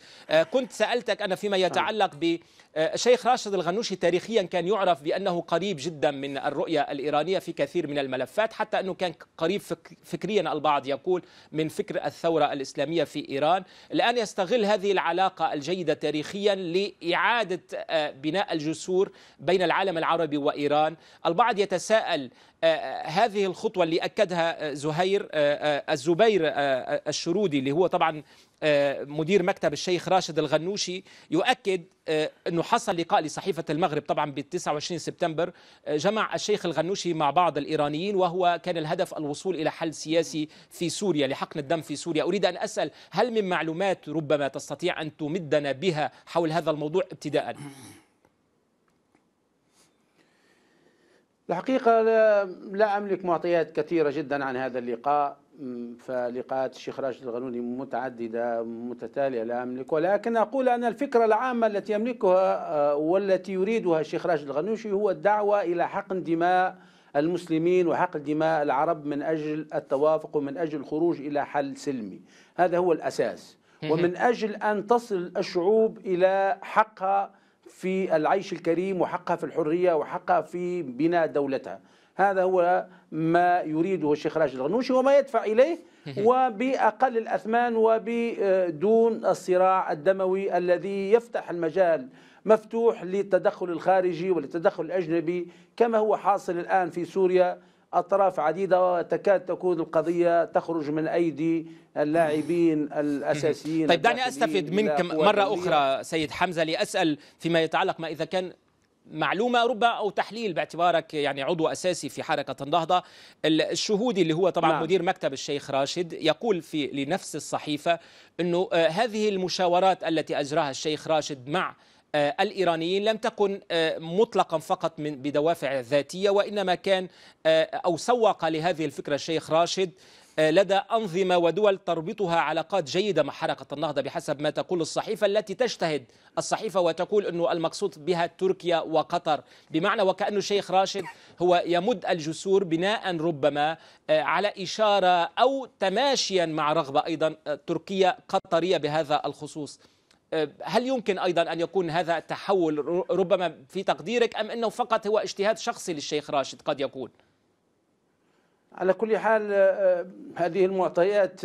كنت سألتك أنا فيما يتعلق ب الشيخ راشد الغنوشي تاريخيا كان يعرف بأنه قريب جدا من الرؤية الإيرانية في كثير من الملفات حتى أنه كان قريب فكريا البعض يقول من فكر الثورة الإسلامية في إيران. الآن يستغل هذه العلاقة الجيدة تاريخيا لإعادة بناء الجسور بين العالم العربي وإيران. البعض يتساءل هذه الخطوة اللي أكدها زهير الزبير الشرودي اللي هو طبعا مدير مكتب الشيخ راشد الغنوشي يؤكد أنه حصل لقاء لصحيفة المغرب طبعا ب 29 سبتمبر. جمع الشيخ الغنوشي مع بعض الإيرانيين وهو كان الهدف الوصول إلى حل سياسي في سوريا لحقن الدم في سوريا. أريد أن أسأل هل من معلومات ربما تستطيع أن تمدنا بها حول هذا الموضوع ابتداءً؟ الحقيقة لا, أملك معطيات كثيرة جدا عن هذا اللقاء. فلقاءات الشيخ راشد الغنوني متعددة متتالية لا أملك. ولكن أقول أن الفكرة العامة التي يملكها والتي يريدها الشيخ راشد الغنوشي هو الدعوة إلى حقن دماء المسلمين وحقن دماء العرب من أجل التوافق ومن أجل الخروج إلى حل سلمي. هذا هو الأساس. ومن أجل أن تصل الشعوب إلى حقها في العيش الكريم وحقها في الحرية وحقها في بناء دولتها. هذا هو ما يريده الشيخ راشد الغنوشي وما يدفع إليه وبأقل الأثمان وبدون الصراع الدموي الذي يفتح المجال مفتوح للتدخل الخارجي وللتدخل الأجنبي كما هو حاصل الآن في سوريا. أطراف عديدة وتكاد تكون القضية تخرج من أيدي اللاعبين الأساسيين طيب دعني أستفيد منك مرة أخرى سيد حمزة لأسأل فيما يتعلق ما إذا كان معلومة ربما أو تحليل باعتبارك يعني عضو أساسي في حركة النهضة الشهودي اللي هو طبعا نعم. مدير مكتب الشيخ راشد يقول في لنفس الصحيفة أنه هذه المشاورات التي أجراها الشيخ راشد مع الإيرانيين لم تكن مطلقا فقط من بدوافع ذاتية وإنما كان أو سوق لهذه الفكرة الشيخ راشد لدى أنظمة ودول تربطها علاقات جيدة مع حركة النهضة بحسب ما تقول الصحيفة التي تجتهد الصحيفة وتقول أنه المقصود بها تركيا وقطر بمعنى وكأنه الشيخ راشد هو يمد الجسور بناء ربما على إشارة أو تماشيا مع رغبة أيضا تركيا قطرية بهذا الخصوص هل يمكن أيضا أن يكون هذا التحول ربما في تقديرك أم إنه فقط هو اجتهاد شخصي للشيخ راشد قد يكون؟ على كل حال هذه المعطيات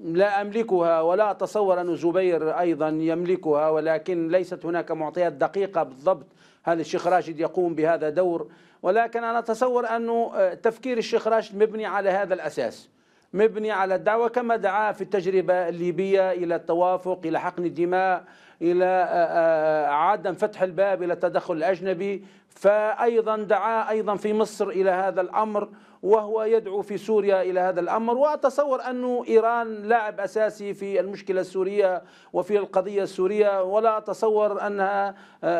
لا أملكها ولا أتصور أن زبير أيضا يملكها ولكن ليست هناك معطيات دقيقة بالضبط. هل الشيخ راشد يقوم بهذا دور. ولكن أنا أتصور انه تفكير الشيخ راشد مبني على هذا الأساس مبني على الدعوة كما دعا في التجربة الليبية إلى التوافق إلى حقن الدماء إلى عدم فتح الباب إلى التدخل الأجنبي. فأيضا دعا أيضا في مصر إلى هذا الأمر. وهو يدعو في سوريا إلى هذا الأمر. وأتصور أن إيران لاعب أساسي في المشكلة السورية وفي القضية السورية ولا أتصور أنها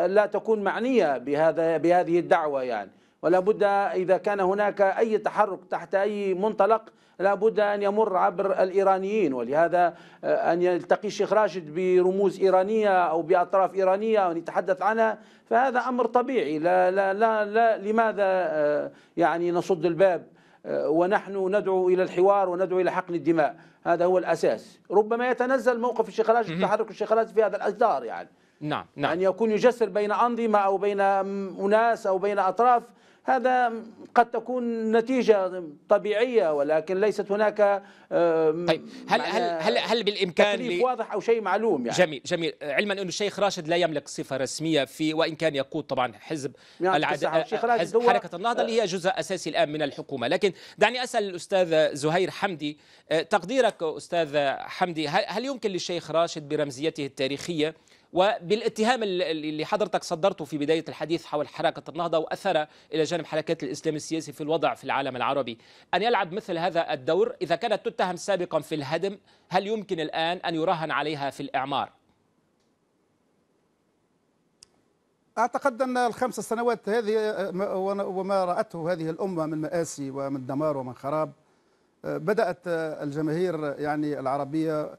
لا تكون معنية بهذا بهذه الدعوة يعني. ولا بد إذا كان هناك أي تحرك تحت أي منطلق لا بد أن يمر عبر الإيرانيين. ولهذا أن يلتقي الشيخ راشد برموز إيرانية أو بأطراف إيرانية وأن يتحدث عنها فهذا أمر طبيعي. لا, لا, لا, لا لماذا يعني نصد الباب؟ ونحن ندعو إلى الحوار وندعو إلى حقن الدماء. هذا هو الأساس. ربما يتنزل موقف الشيخ راشد تحرك الشيخ في هذا الأجدار يعني. نعم نعم. أن يكون يجسر بين أنظمة أو بين أناس أو بين أطراف هذا قد تكون نتيجة طبيعية ولكن ليست هناك طيب هل هل هل هل بالإمكان تكليف واضح أو شيء معلوم يعني؟ جميل جميل. علما انه الشيخ راشد لا يملك صفة رسمية في وإن كان يقود طبعا حزب يعني العد... راشد حزب حركة النهضة اللي هي جزء أساسي الآن من الحكومة. لكن دعني أسأل الأستاذ زهير حمدي تقديرك أستاذ حمدي هل هل يمكن للشيخ راشد برمزيته التاريخية وبالاتهام اللي حضرتك صدرته في بداية الحديث حول حركة النهضة وأثر إلى جانب حركات الإسلام السياسي في الوضع في العالم العربي. أن يلعب مثل هذا الدور إذا كانت تتهم سابقا في الهدم هل يمكن الآن أن يراهن عليها في الإعمار؟ أعتقد أن الخمس سنوات هذه وما رأته هذه الأمة من مآسي ومن دمار ومن خراب بدأت الجماهير يعني العربية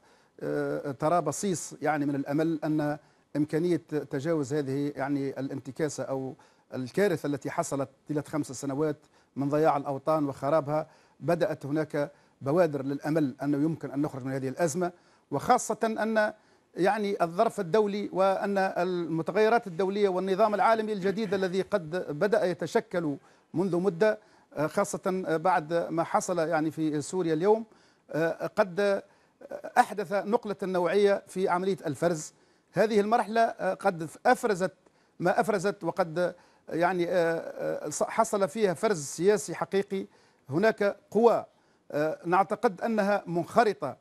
ترى بصيص يعني من الأمل أن إمكانية تجاوز هذه يعني الانتكاسة أو الكارثة التي حصلت طيله خمس سنوات من ضياع الأوطان وخرابها بدأت هناك بوادر للأمل أنه يمكن أن نخرج من هذه الأزمة وخاصة أن يعني الظرف الدولي وأن المتغيرات الدولية والنظام العالمي الجديد الذي قد بدأ يتشكل منذ مدة خاصة بعد ما حصل يعني في سوريا اليوم قد أحدث نقلة نوعية في عملية الفرز. هذه المرحلة قد أفرزت ما أفرزت وقد يعني حصل فيها فرز سياسي حقيقي. هناك قوى نعتقد أنها منخرطة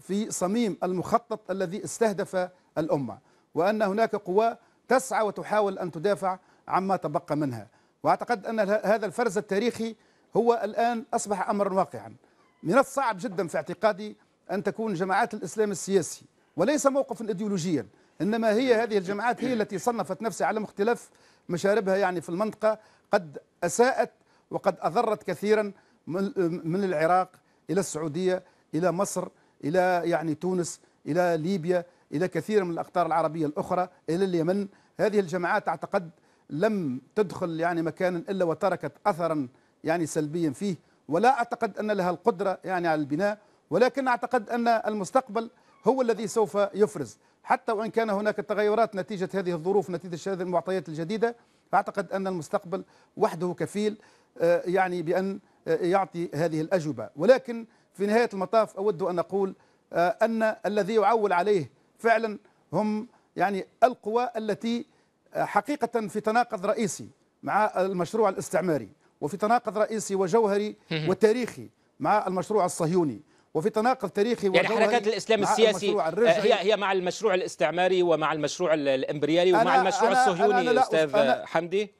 في صميم المخطط الذي استهدف الأمة وأن هناك قوى تسعى وتحاول أن تدافع عما تبقى منها. وأعتقد أن هذا الفرز التاريخي هو الآن أصبح امرا واقعا. من الصعب جدا في اعتقادي أن تكون جماعات الإسلام السياسي وليس موقفا ايديولوجيا إنما هي هذه الجماعات هي التي صنفت نفسها على مختلف مشاربها يعني في المنطقة قد أساءت وقد أضرت كثيرا من العراق إلى السعودية إلى مصر إلى يعني تونس إلى ليبيا إلى كثير من الأقطار العربية الأخرى إلى اليمن. هذه الجماعات أعتقد لم تدخل يعني مكانا إلا وتركت أثرا يعني سلبيا فيه ولا أعتقد أن لها القدرة يعني على البناء ولكن أعتقد أن المستقبل هو الذي سوف يفرز. حتى وإن كان هناك تغيرات نتيجة هذه الظروف نتيجة هذه المعطيات الجديدة أعتقد أن المستقبل وحده كفيل آه، يعني بأن آه، يعطي هذه الأجوبة. ولكن في نهاية المطاف أود أن أقول آه، أن الذي يعول عليه فعلا هم يعني القوى التي حقيقة في تناقض رئيسي مع المشروع الاستعماري وفي تناقض رئيسي وجوهري وتاريخي مع المشروع الصهيوني. وفي تناقض تاريخي يعني حركات الإسلام السياسي هي هي مع المشروع الاستعماري ومع المشروع الإمبريالي ومع المشروع أنا الصهيوني أنا أستاذ أنا حمدي؟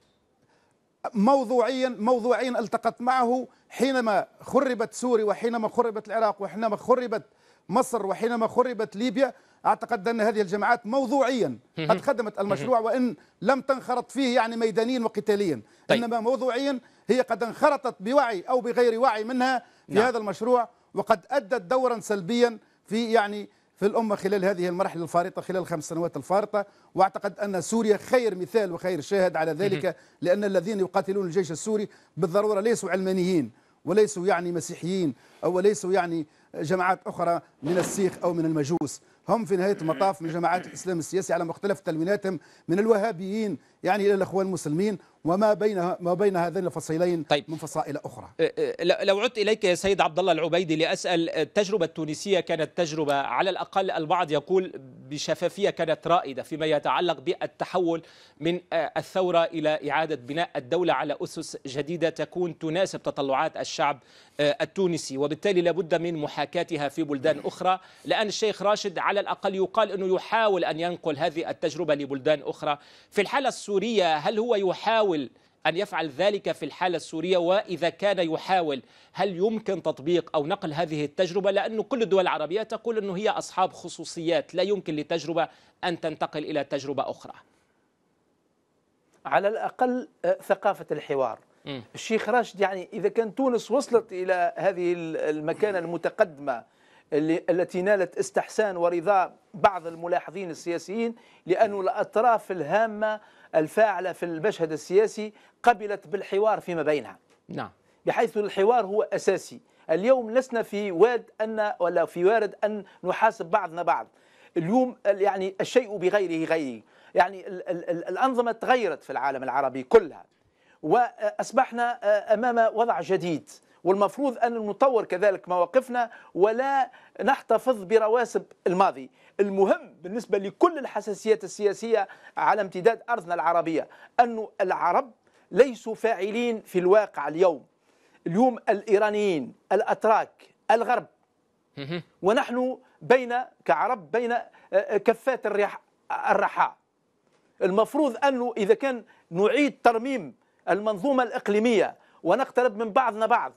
موضوعيا موضوعيا التقط معه حينما خربت سوريا وحينما خربت العراق وحينما خربت مصر وحينما خربت ليبيا أعتقد أن هذه الجماعات موضوعيا قد خدمت المشروع وإن لم تنخرط فيه يعني ميدانيا وقتاليا. طيب. إنما موضوعيا هي قد انخرطت بوعي أو بغير وعي منها في نعم. هذا المشروع وقد أدت دورا سلبيا في يعني في الأمة خلال هذه المراحل الفارطة خلال الخمس سنوات الفارطة. وأعتقد أن سوريا خير مثال وخير شاهد على ذلك لأن الذين يقاتلون الجيش السوري بالضرورة ليسوا علمانيين وليسوا يعني مسيحيين أو ليسوا يعني جماعات أخرى من السيخ أو من المجوس. هم في نهاية المطاف من جماعات الإسلام السياسي على مختلف تلويناتهم من الوهابيين يعني إلى الأخوان المسلمين وما بين ما بين هذين الفصيلين طيب. من فصائل أخرى. أه، أه، لو عدت إليك يا سيد عبد الله العبيدي لأسأل التجربة التونسية كانت تجربة على الأقل البعض يقول بشفافية كانت رائدة فيما يتعلق بالتحول من أه، الثورة إلى إعادة بناء الدولة على أسس جديدة تكون تناسب تطلعات الشعب التونسي. وبالتالي لابد من محاكاتها في بلدان أخرى. لأن الشيخ راشد على الأقل يقال أنه يحاول أن ينقل هذه التجربة لبلدان أخرى. في الحالة السورية هل هو يحاول أن يفعل ذلك في الحالة السورية وإذا كان يحاول هل يمكن تطبيق أو نقل هذه التجربة؟ لأن كل الدول العربية تقول أنه هي أصحاب خصوصيات لا يمكن لتجربة أن تنتقل إلى تجربة أخرى. على الأقل آه، ثقافة الحوار. م. الشيخ راشد يعني إذا كان تونس وصلت إلى هذه المكانة المتقدمة التي نالت استحسان ورضاء بعض الملاحظين السياسيين لأن الأطراف الهامة الفاعلة في المشهد السياسي قبلت بالحوار فيما بينها. نعم. بحيث الحوار هو أساسي. اليوم لسنا في واد أن ولا في وارد أن نحاسب بعضنا بعض. اليوم يعني الشيء بغيره غيره. يعني ال ال ال الأنظمة تغيرت في العالم العربي كلها. وأصبحنا أمام وضع جديد. والمفروض أن نطور كذلك مواقفنا ولا نحتفظ برواسب الماضي. المهم بالنسبة لكل الحساسيات السياسية على امتداد أرضنا العربية أن العرب ليسوا فاعلين في الواقع اليوم. اليوم الإيرانيين الأتراك الغرب. ونحن بين كعرب بين آه، كفات الرحاء المفروض أنه إذا كان نعيد ترميم المنظومة الإقليمية ونقترب من بعضنا بعض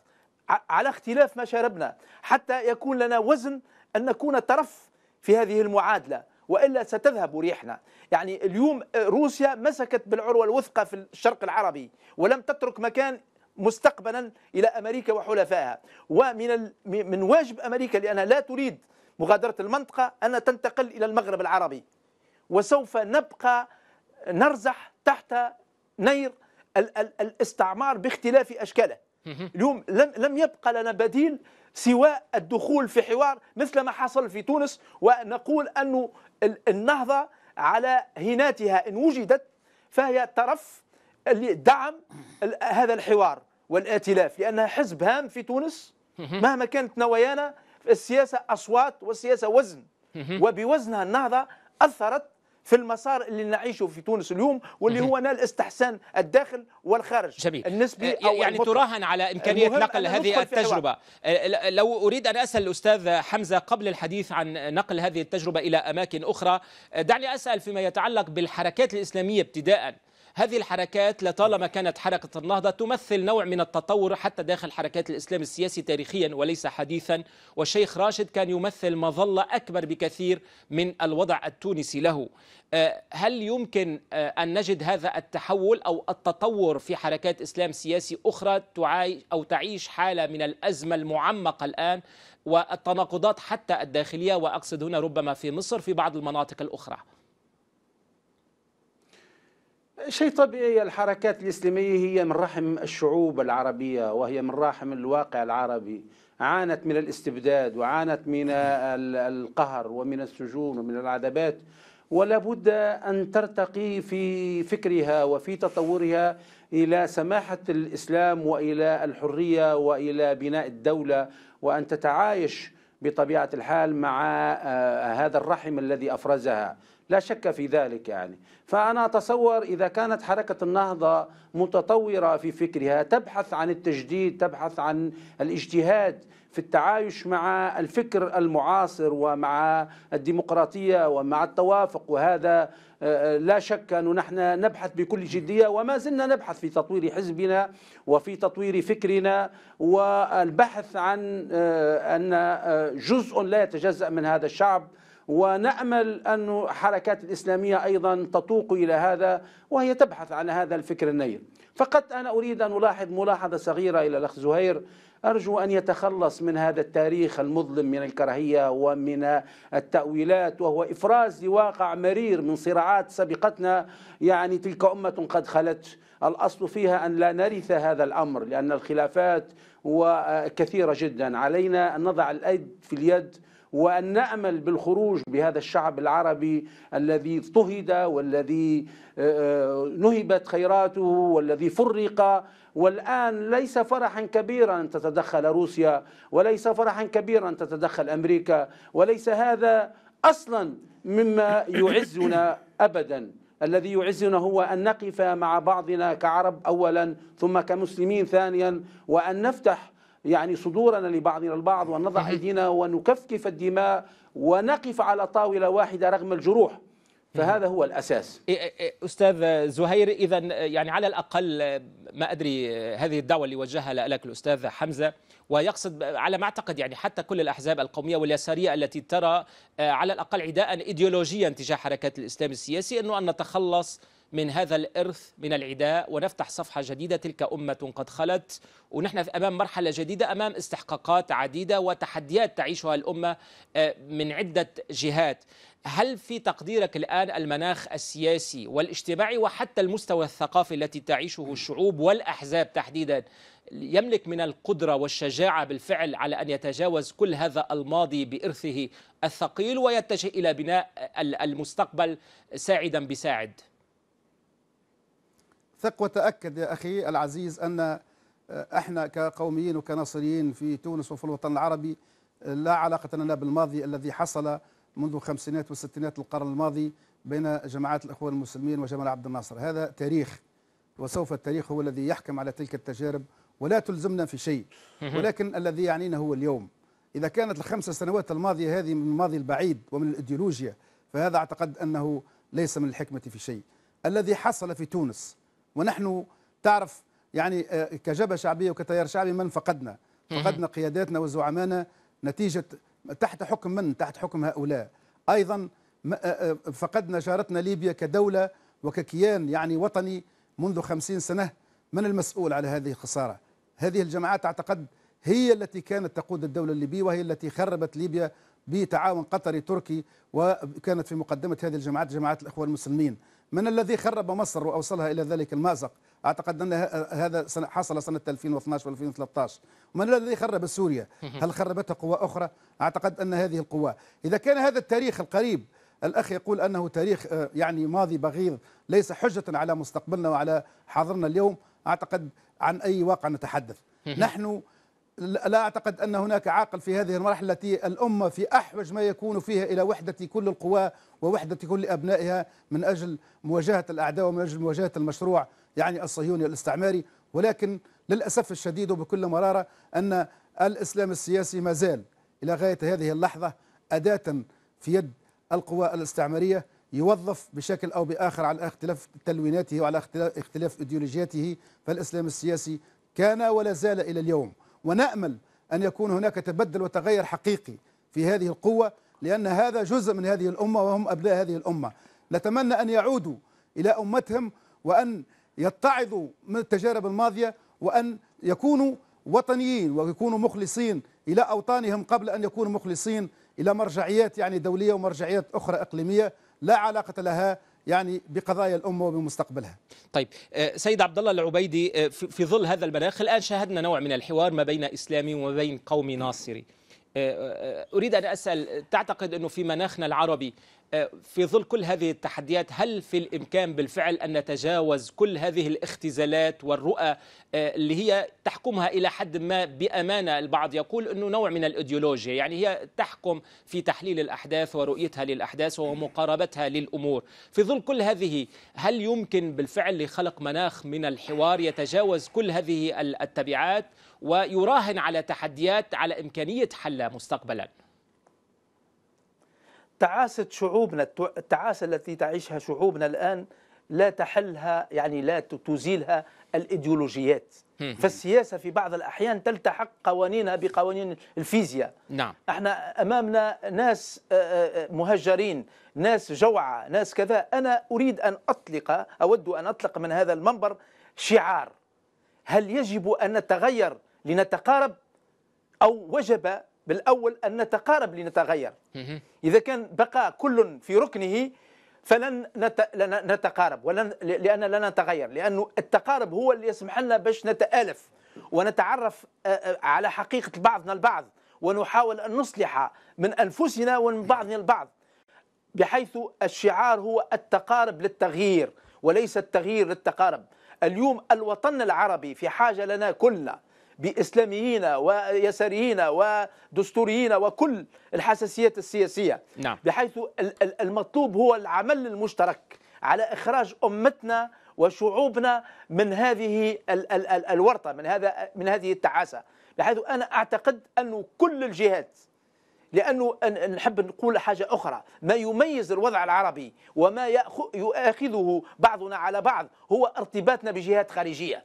على اختلاف مشاربنا حتى يكون لنا وزن أن نكون طرف في هذه المعادلة وإلا ستذهب ريحنا. يعني اليوم روسيا مسكت بالعروة الوثقى في الشرق العربي ولم تترك مكان مستقبلا إلى أمريكا وحلفائها. ومن من واجب أمريكا لانها لا تريد مغادرة المنطقة أن تنتقل إلى المغرب العربي. وسوف نبقى نرزح تحت نير الاستعمار باختلاف أشكاله. اليوم لم لم يبقى لنا بديل سوى الدخول في حوار مثل ما حصل في تونس ونقول أن النهضة على هيناتها إن وجدت فهي طرف اللي دعم هذا الحوار والائتلاف لأنها حزب هام في تونس مهما كانت نوايانا السياسة أصوات والسياسة وزن. وبوزنها النهضة أثرت في المسار اللي نعيشه في تونس اليوم واللي هو نال استحسان الداخل والخارج. جميل. النسبي أو يعني تراهن على إمكانية نقل هذه التجربة. لو أريد أن أسأل الأستاذ حمزة قبل الحديث عن نقل هذه التجربة إلى أماكن أخرى دعني أسأل فيما يتعلق بالحركات الإسلامية ابتداءً. هذه الحركات لطالما كانت حركة النهضة تمثل نوع من التطور حتى داخل حركات الإسلام السياسي تاريخيا وليس حديثا. والشيخ راشد كان يمثل مظلة أكبر بكثير من الوضع التونسي له. آه، هل يمكن آه، أن نجد هذا التحول أو التطور في حركات إسلام سياسي أخرى تعايش أو تعيش حالة من الأزمة المعمقة الآن والتناقضات حتى الداخلية؟ وأقصد هنا ربما في مصر في بعض المناطق الأخرى. شيء طبيعي الحركات الإسلامية هي من رحم الشعوب العربية وهي من رحم الواقع العربي. عانت من الاستبداد وعانت من القهر ومن السجون ومن العذابات. ولا بد أن ترتقي في فكرها وفي تطورها إلى سماحة الإسلام وإلى الحرية وإلى بناء الدولة وأن تتعايش بطبيعة الحال مع آه، هذا الرحم الذي أفرزها. لا شك في ذلك يعني. فأنا أتصور إذا كانت حركة النهضة متطورة في فكرها تبحث عن التجديد تبحث عن الاجتهاد في التعايش مع الفكر المعاصر ومع الديمقراطية ومع التوافق وهذا آه، لا شك أنه نحن نبحث بكل جدية وما زلنا نبحث في تطوير حزبنا وفي تطوير فكرنا والبحث عن آه، أن آه، جزء لا يتجزأ من هذا الشعب. ونأمل أن حركات الإسلامية أيضا تطوق إلى هذا وهي تبحث عن هذا الفكر النير. فقط أنا أريد أن ألاحظ ملاحظة صغيرة إلى الأخ زهير. أرجو أن يتخلص من هذا التاريخ المظلم من الكراهية ومن التأويلات وهو إفراز لواقع مرير من صراعات سبقتنا. يعني تلك أمة قد خلت الأصل فيها أن لا نرث هذا الأمر لأن الخلافات وكثيرة جدا علينا. أن نضع الأيد في اليد وأن نأمل بالخروج بهذا الشعب العربي الذي اضطهد والذي آه، آه، نهبت خيراته والذي فرق. والآن ليس فرحا كبيرا أن تتدخل روسيا وليس فرحا كبيرا أن تتدخل أمريكا وليس هذا أصلا مما يعزنا أبدا. الذي يعزنا هو أن نقف مع بعضنا كعرب أولا ثم كمسلمين ثانيا وأن نفتح يعني صدورنا لبعضنا البعض ونضع أيدينا ونكفكف الدماء ونقف على طاولة واحدة رغم الجروح. فهذا هو الأساس. إيه، إيه، إيه، أستاذ زهير إذا يعني على الأقل ما أدري هذه الدعوة اللي وجهها لك الأستاذ حمزة ويقصد على ما أعتقد يعني حتى كل الأحزاب القومية واليسارية التي ترى على الأقل عداء إيديولوجيا تجاه حركات الإسلام السياسي أنه أن نتخلص من هذا الإرث من العداء ونفتح صفحة جديدة تلك أمة قد خلت. ونحن أمام مرحلة جديدة أمام استحقاقات عديدة وتحديات تعيشها الأمة آه، من عدة جهات. هل في تقديرك الآن المناخ السياسي والاجتماعي وحتى المستوى الثقافي التي تعيشه الشعوب والأحزاب تحديدا يملك من القدرة والشجاعة بالفعل على أن يتجاوز كل هذا الماضي بإرثه الثقيل ويتجه إلى بناء المستقبل ساعدا بساعد؟ ثق وتأكد يا أخي العزيز أن آه، إحنا كقوميين وكناصريين في تونس وفي الوطن العربي لا علاقة لنا بالماضي الذي حصل منذ الخمسينات والستينات القرن الماضي بين جماعات الأخوان المسلمين وجمال عبد الناصر. هذا تاريخ وسوف التاريخ هو الذي يحكم على تلك التجارب ولا تلزمنا في شيء ولكن الذي يعنينا هو اليوم. إذا كانت الخمس سنوات الماضية هذه من الماضي البعيد ومن الإيديولوجيا فهذا أعتقد أنه ليس من الحكمة في شيء. الذي حصل في تونس ونحن تعرف يعني آه، كجبهة شعبية وكتيار شعبي من فقدنا. فقدنا قياداتنا وزعمائنا نتيجة تحت حكم من؟ تحت حكم هؤلاء. أيضا فقدنا جارتنا ليبيا كدولة وككيان يعني وطني منذ خمسين سنة. من المسؤول على هذه الخسارة؟ هذه الجماعات أعتقد هي التي كانت تقود الدولة الليبية وهي التي خربت ليبيا بتعاون قطري تركي وكانت في مقدمة هذه الجماعات جماعات الإخوان المسلمين. من الذي خرب مصر وأوصلها إلى ذلك المأزق؟ أعتقد أن هذا حصل سنة 2012 و 2013 من الذي خرب سوريا؟ هل خربتها قوى أخرى؟ أعتقد أن هذه القوى إذا كان هذا التاريخ القريب الأخ يقول أنه تاريخ آه، يعني ماضي بغيض ليس حجة على مستقبلنا وعلى حاضرنا اليوم. أعتقد عن أي واقع نتحدث. نحن لا أعتقد أن هناك عاقل في هذه المرحلة التي الأمة في أحوج ما يكون فيها إلى وحدة كل القوى ووحدة كل أبنائها من أجل مواجهة الأعداء ومن أجل مواجهة المشروع يعني الصهيوني الاستعماري. ولكن للأسف الشديد وبكل مرارة أن الإسلام السياسي ما زال إلى غاية هذه اللحظة أداة في يد القوى الاستعمارية يوظف بشكل أو بآخر على اختلاف تلويناته وعلى اختلاف إيديولوجياته. فالإسلام السياسي كان ولا زال إلى اليوم ونأمل أن يكون هناك تبدل وتغير حقيقي في هذه القوة لأن هذا جزء من هذه الأمة وهم أبناء هذه الأمة. نتمنى أن يعودوا إلى أمتهم وأن يتعظوا من التجارب الماضية وأن يكونوا وطنيين ويكونوا مخلصين إلى أوطانهم قبل أن يكونوا مخلصين إلى مرجعيات يعني دولية ومرجعيات أخرى إقليمية لا علاقة لها يعني بقضايا الامه وبمستقبلها. طيب آه، سيد عبد الله العبيدي آه، في ظل هذا المناخ الآن شاهدنا نوع من الحوار ما بين اسلامي وما بين قومي ناصري. آه، أريد أن أسأل تعتقد أنه في مناخنا العربي في ظل كل هذه التحديات هل في الإمكان بالفعل أن نتجاوز كل هذه الاختزالات والرؤى آه، اللي هي تحكمها إلى حد ما بأمانة؟ البعض يقول إنه نوع من الإيديولوجيا يعني هي تحكم في تحليل الأحداث ورؤيتها للأحداث ومقاربتها للأمور. في ظل كل هذه هل يمكن بالفعل لخلق مناخ من الحوار يتجاوز كل هذه التبعات ويراهن على تحديات على إمكانية حلها مستقبلا؟ تعاسة شعوبنا التعاسة التي تعيشها شعوبنا الآن لا تحلها يعني لا تزيلها الإيديولوجيات. فالسياسة في بعض الأحيان تلتحق قوانينها بقوانين الفيزياء. نعم. إحنا أمامنا ناس مهجرين ناس جوعة ناس كذا. أنا أريد أن أطلق أود أن أطلق من هذا المنبر شعار. هل يجب أن نتغير لنتقارب أو وجب بالأول أن نتقارب لنتغير. إذا كان بقى كل في ركنه فلن نتقارب ولن لأن لا نتغير لأنه التقارب هو اللي يسمح لنا باش نتآلف ونتعرف على حقيقة بعضنا البعض ونحاول أن نصلح من أنفسنا ومن بعضنا البعض. بحيث الشعار هو التقارب للتغيير وليس التغيير للتقارب. اليوم الوطن العربي في حاجة لنا كلنا بإسلاميين ويساريين ودستوريين وكل الحساسيات السياسية. نعم. بحيث المطلوب هو العمل المشترك على إخراج أمتنا وشعوبنا من هذه الورطة من هذا من هذه التعاسة. بحيث أنا أعتقد أن كل الجهات لأنه نحب نقول حاجة أخرى ما يميز الوضع العربي وما يؤاخذه بعضنا على بعض هو ارتباطنا بجهات خارجية.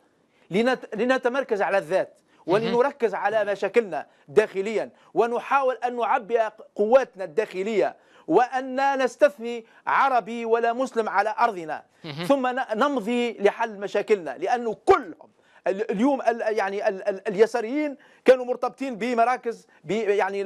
لنتمركز على الذات. ولنركز على مشاكلنا داخليا ونحاول أن نعبئ قواتنا الداخلية وأن نستثني عربي ولا مسلم على أرضنا. ثم نمضي لحل مشاكلنا لأنه كلهم اليوم يعني اليساريين كانوا مرتبطين بمراكز يعني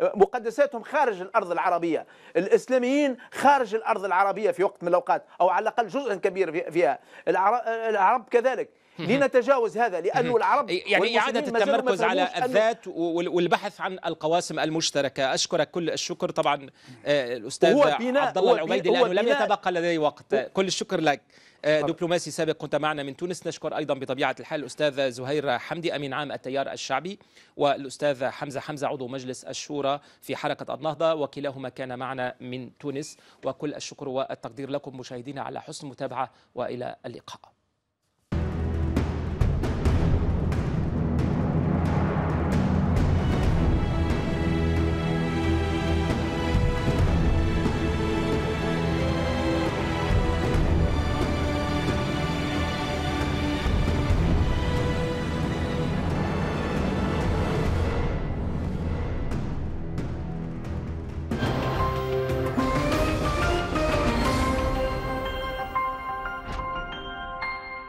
مقدساتهم خارج الأرض العربية، الإسلاميين خارج الأرض العربية في وقت من الأوقات أو على الأقل جزء كبير فيها، العرب كذلك. لنتجاوز هذا لأنه العرب يعني إعادة التمركز على الذات والبحث عن القواسم المشتركة. أشكرك كل الشكر. طبعا آه، الأستاذ عبد الله العبيدي لأنه لم يتبقى لدي وقت. كل الشكر لك. آه، دبلوماسي سابق كنت معنا من تونس. نشكر أيضا بطبيعة الحال الأستاذ زهير حمدي أمين عام التيار الشعبي والأستاذ حمزة حمزة عضو مجلس الشورى في حركة النهضة. وكلاهما كان معنا من تونس. وكل الشكر والتقدير لكم مشاهدينا على حسن المتابعة وإلى اللقاء.